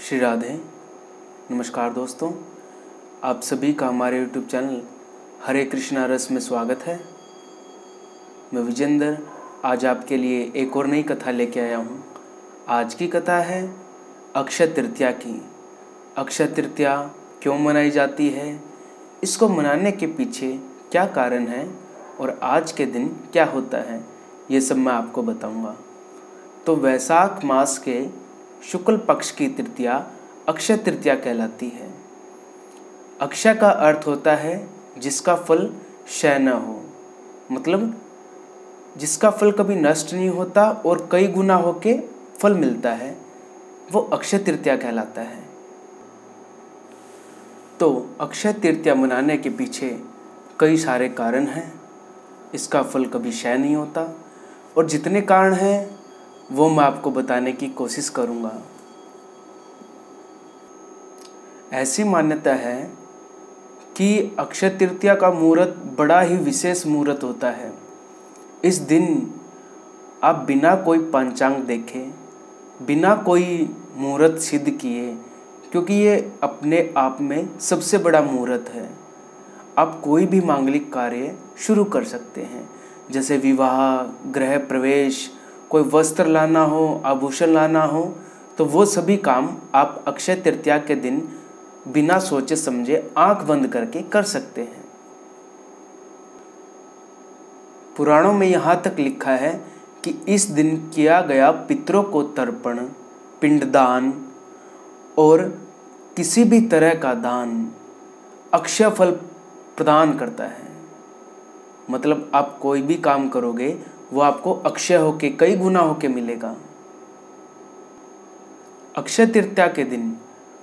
श्री राधे। नमस्कार दोस्तों, आप सभी का हमारे यूट्यूब चैनल हरे कृष्णा रस में स्वागत है। मैं विजेंद्र, आज आपके लिए एक और नई कथा लेके आया हूँ। आज की कथा है अक्षय तृतीया की। अक्षय तृतीया क्यों मनाई जाती है? इसको मनाने के पीछे क्या कारण है? और आज के दिन क्या होता है? ये सब मैं आपको बताऊँगा। तो वैशाख मास के शुक्ल पक्ष की तृतीया अक्षय तृतीया कहलाती है। अक्षय का अर्थ होता है, जिसका फल क्षय न हो। मतलब जिसका फल कभी नष्ट नहीं होता और कई गुना होके फल मिलता है, वो अक्षय तृतीया कहलाता है। तो अक्षय तृतीया मनाने के पीछे कई सारे कारण हैं। इसका फल कभी क्षय नहीं होता और जितने कारण हैं वो मैं आपको बताने की कोशिश करूँगा। ऐसी मान्यता है कि अक्षय तृतीया का मुहूर्त बड़ा ही विशेष मुहूर्त होता है। इस दिन आप बिना कोई पंचांग देखे, बिना कोई मुहूर्त सिद्ध किए, क्योंकि ये अपने आप में सबसे बड़ा मुहूर्त है। आप कोई भी मांगलिक कार्य शुरू कर सकते हैं, जैसे विवाह, गृह प्रवेश कोई वस्त्र लाना हो, आभूषण लाना हो तो वो सभी काम आप अक्षय तृतीया के दिन बिना सोचे समझे आँख बंद करके कर सकते हैं। पुराणों में यहाँ तक लिखा है कि इस दिन किया गया पितरों को तर्पण, पिंडदान और किसी भी तरह का दान अक्षय फल प्रदान करता है। मतलब आप कोई भी काम करोगे वो आपको अक्षय होके, कई गुना होके मिलेगा। अक्षय तृतीया के दिन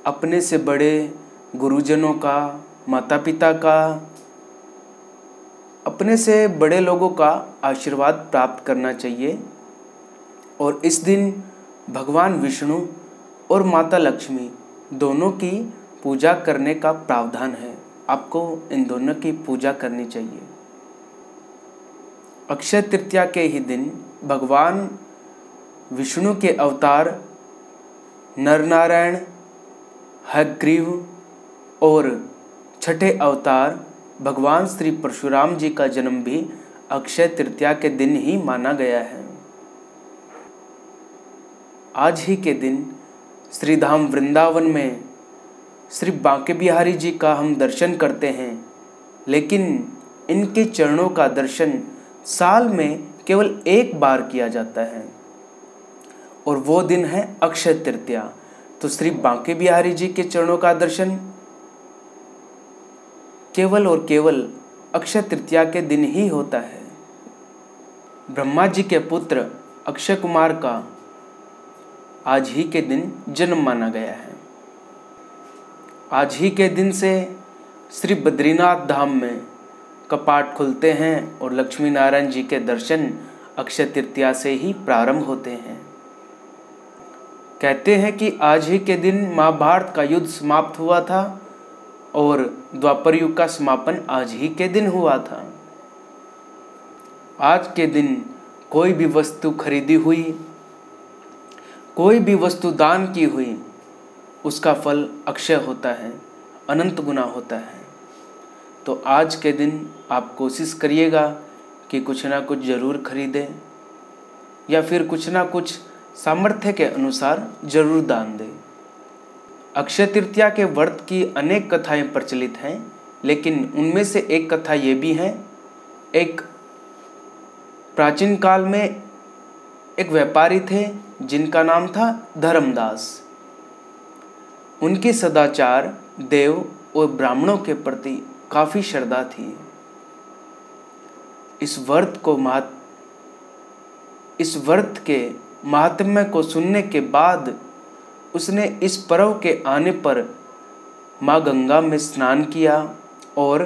अपने से बड़े गुरुजनों का माता पिता का, अपने से बड़े लोगों का आशीर्वाद प्राप्त करना चाहिए। और इस दिन भगवान विष्णु और माता लक्ष्मी दोनों की पूजा करने का प्रावधान है। आपको इन दोनों की पूजा करनी चाहिए। अक्षय तृतीया के ही दिन भगवान विष्णु के अवतार नरनारायण हग्रीव और छठे अवतार भगवान श्री परशुराम जी का जन्म भी अक्षय तृतीया के दिन ही माना गया है। आज ही के दिन श्री धाम वृंदावन में श्री बांके बिहारी जी का हम दर्शन करते हैं, लेकिन इनके चरणों का दर्शन साल में केवल एक बार किया जाता है। और वो दिन है अक्षय तृतीया। तो श्री बांके बिहारी जी के चरणों का दर्शन। केवल और केवल अक्षय तृतीया के दिन ही होता है। ब्रह्मा जी के पुत्र अक्षय कुमार का आज ही के दिन जन्म माना गया है। आज ही के दिन से श्री बद्रीनाथ धाम में कपाट खुलते हैं और लक्ष्मी नारायण जी के दर्शन अक्षय तृतीया से ही प्रारंभ होते हैं। कहते हैं कि आज ही के दिन महाभारत का युद्ध समाप्त हुआ था और द्वापर युग का समापन आज ही के दिन हुआ था। आज के दिन कोई भी वस्तु खरीदी हुई, कोई भी वस्तु दान की हुई, उसका फल अक्षय होता है, अनंत गुना होता है। तो आज के दिन आप कोशिश करिएगा कि कुछ ना कुछ ज़रूर खरीदें या फिर कुछ ना कुछ सामर्थ्य के अनुसार ज़रूर दान दें। अक्षय तृतीया के व्रत की अनेक कथाएँ प्रचलित हैं, लेकिन उनमें से एक कथा ये भी है, एक प्राचीन काल में एक व्यापारी थे जिनका नाम था धर्मदास। उनकी सदाचार देव और ब्राह्मणों के प्रति काफ़ी श्रद्धा थी। इस व्रत को महत इस व्रत के महात्म्य को सुनने के बाद उसने इस पर्व के आने पर माँ गंगा में स्नान किया और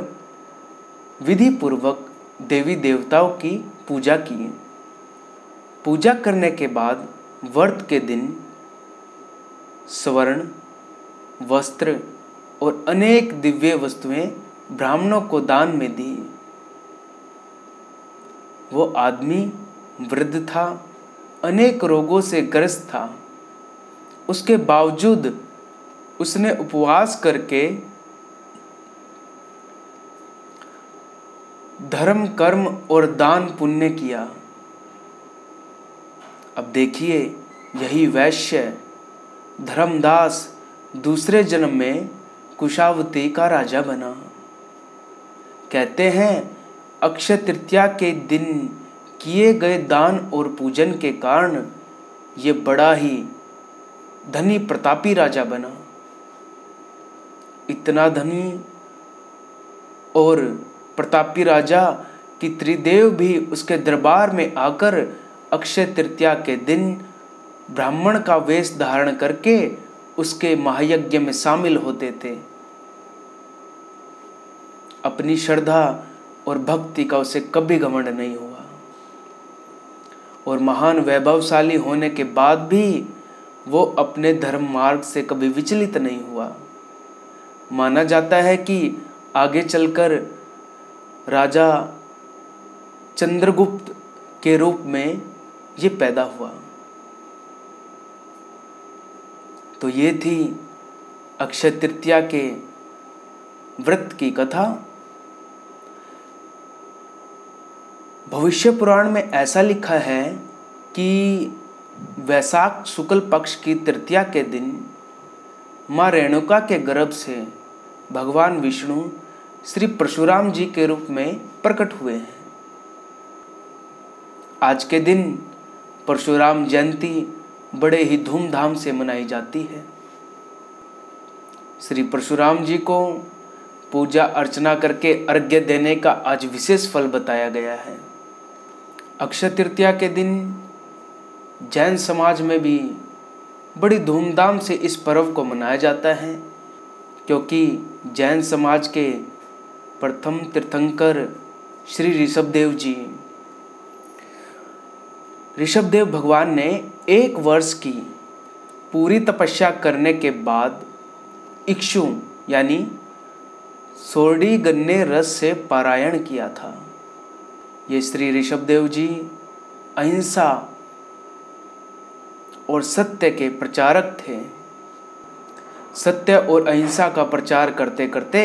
विधि पूर्वक देवी देवताओं की पूजा की। पूजा करने के बाद व्रत के दिन स्वर्ण, वस्त्र और अनेक दिव्य वस्तुएँ ब्राह्मणों को दान में दी। वो आदमी वृद्ध था, अनेक रोगों से ग्रस्त था। उसके बावजूद उसने उपवास करके धर्म, कर्म और दान पुण्य किया। अब देखिए, यही वैश्य, धर्मदास दूसरे जन्म में कुशावती का राजा बना। कहते हैं, अक्षय तृतीया के दिन किए गए दान और पूजन के कारण ये बड़ा ही धनी प्रतापी राजा बना। इतना धनी और प्रतापी राजा कि त्रिदेव भी उसके दरबार में आकर अक्षय तृतीया के दिन ब्राह्मण का वेश धारण करके उसके महायज्ञ में शामिल होते थे। अपनी श्रद्धा और भक्ति का उसे कभी घमंड नहीं हुआ। और महान वैभवशाली होने के बाद भी वो अपने धर्म मार्ग से कभी विचलित नहीं हुआ। माना जाता है कि आगे चलकर राजा चंद्रगुप्त के रूप में ये पैदा हुआ। तो ये थी अक्षय तृतीया के व्रत की कथा। भविष्य पुराण में ऐसा लिखा है कि वैशाख शुक्ल पक्ष की तृतीया के दिन माँ रेणुका के गर्भ से भगवान विष्णु श्री परशुराम जी के रूप में प्रकट हुए हैं। आज के दिन परशुराम जयंती बड़े ही धूमधाम से मनाई जाती है। श्री परशुराम जी को पूजा अर्चना करके अर्घ्य देने का आज विशेष फल बताया गया है। अक्षय तृतीया के दिन जैन समाज में भी बड़ी धूमधाम से इस पर्व को मनाया जाता है, क्योंकि जैन समाज के प्रथम तीर्थंकर श्री ऋषभदेव जी। ऋषभदेव भगवान ने एक वर्ष की पूरी तपस्या करने के बाद इक्षु, यानी सोरडी गन्ने रस से पारायण किया था। ये श्री ऋषभदेव जी अहिंसा और सत्य के प्रचारक थे। सत्य और अहिंसा का प्रचार करते करते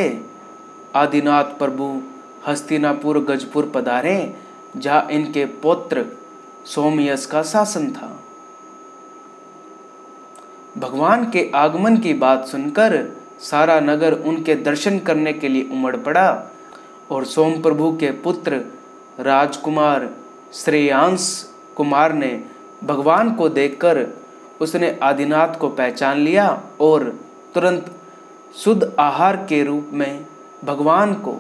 आदिनाथ प्रभु हस्तिनापुर गजपुर पधारे, जहाँ इनके पौत्र सोमयस का शासन था। भगवान के आगमन की बात सुनकर सारा नगर उनके दर्शन करने के लिए उमड़ पड़ा और सोम प्रभु के पुत्र राजकुमार श्रेयांश कुमार ने भगवान को देखकर उसने आदिनाथ को पहचान लिया और तुरंत शुद्ध आहार के रूप में भगवान को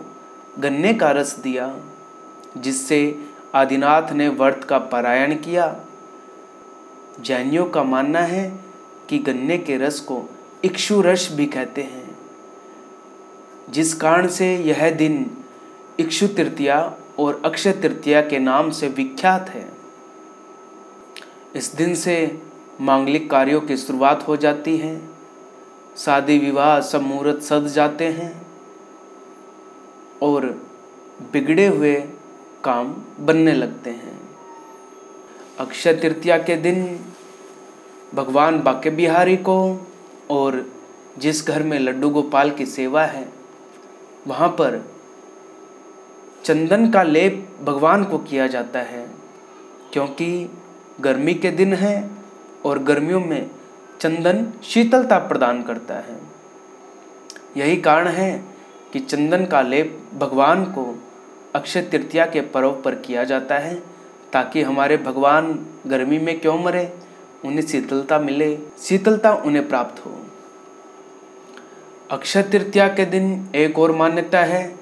गन्ने का रस दिया, जिससे आदिनाथ ने व्रत का पारायण किया। जैनियों का मानना है कि गन्ने के रस को इक्षु रस भी कहते हैं, जिस कारण से यह दिन इक्षु तृतीया और अक्षय तृतीया के नाम से विख्यात है। इस दिन से मांगलिक कार्यों की शुरुआत हो जाती है। शादी विवाह सब मुहूर्त सज जाते हैं और बिगड़े हुए काम बनने लगते हैं। अक्षय तृतीया के दिन भगवान बाके बिहारी को और जिस घर में लड्डू गोपाल की सेवा है, वहाँ पर चंदन का लेप भगवान को किया जाता है, क्योंकि गर्मी के दिन है और गर्मियों में चंदन शीतलता प्रदान करता है। यही कारण है कि चंदन का लेप भगवान को अक्षय तृतीया के पर्व पर किया जाता है, ताकि हमारे भगवान गर्मी में क्यों मरे? उन्हें शीतलता मिले, शीतलता उन्हें प्राप्त हो। अक्षय तृतीया के दिन एक और मान्यता है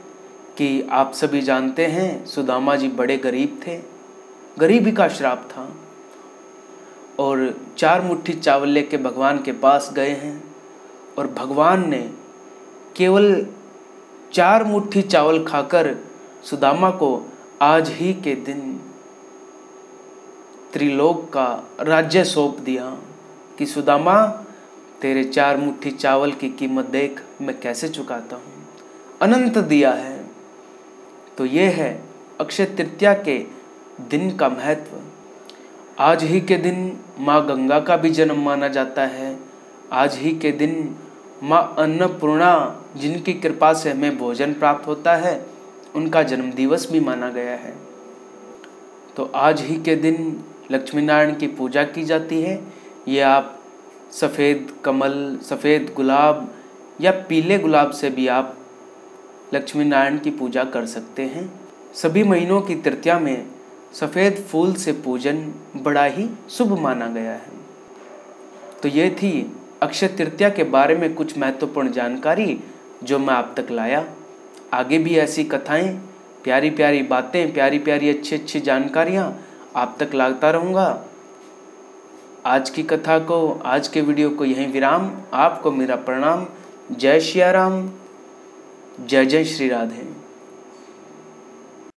कि आप सभी जानते हैं, सुदामा जी बड़े गरीब थे। गरीबी का श्राप था। और चार मुट्ठी चावल लेके भगवान के पास गए हैं और भगवान ने केवल चार मुट्ठी चावल खाकर सुदामा को आज ही के दिन त्रिलोक का राज्य सौंप दिया कि, सुदामा, तेरे चार मुट्ठी चावल की कीमत देख मैं कैसे चुकाता हूँ? अनंत दिया है। तो ये है अक्षय तृतीया के दिन का महत्व। आज ही के दिन माँ गंगा का भी जन्म माना जाता है। आज ही के दिन माँ अन्नपूर्णा जिनकी कृपा से हमें भोजन प्राप्त होता है, उनका जन्म दिवस भी माना गया है। तो आज ही के दिन लक्ष्मी नारायण की पूजा की जाती है। ये आप सफ़ेद कमल, सफ़ेद गुलाब या पीले गुलाब से भी आप लक्ष्मी नारायण की पूजा कर सकते हैं। सभी महीनों की तृतीया में सफ़ेद फूल से पूजन बड़ा ही शुभ माना गया है। तो ये थी अक्षय तृतीया के बारे में कुछ महत्वपूर्ण जानकारी जो मैं आप तक लाया। आगे भी ऐसी कथाएँ प्यारी प्यारी बातें प्यारी प्यारी अच्छी अच्छी जानकारियाँ आप तक लाता रहूँगा। आज की कथा को, आज के वीडियो को यहीं विराम। आपको मेरा प्रणाम। जय श्री राम। जय जय श्री राधे।